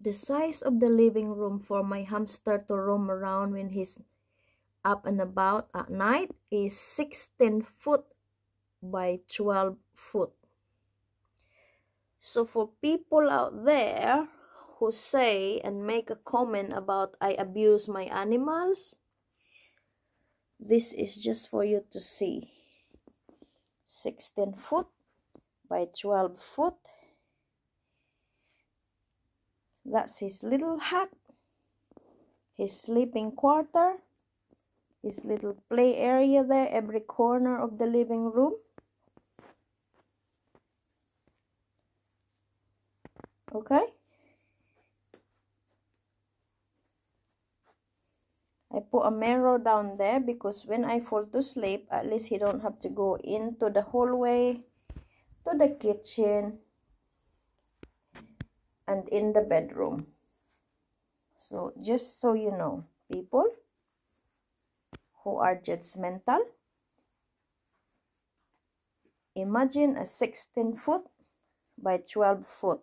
the size of the living room for my hamster to roam around when he's up and about at night is 16 foot by 12 foot. So for people out there who say and make a comment about I abuse my animals, this is just for you to see. 16 foot by 12 foot that's his little hut, his sleeping quarter, his little play area there, every corner of the living room. Okay? I put a mirror down there because when I fall to sleep, at least he don't have to go into the hallway, to the kitchen, and in the bedroom. So just so you know people who are judgmental imagine a 16 foot by 12 foot.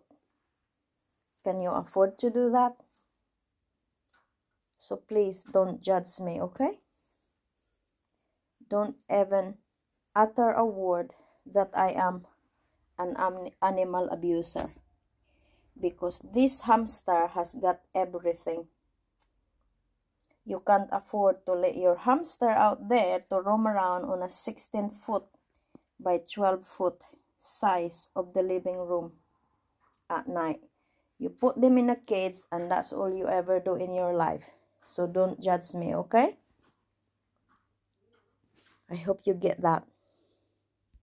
Can you afford to do that? So please don't judge me okay? Don't even utter a word that i am an animal abuser because this hamster has got everything. You can't afford to let your hamster out there to roam around on a 16 foot by 12 foot size of the living room at night. You put them in a cage and that's all you ever do in your life. So don't judge me, okay? I hope you get that.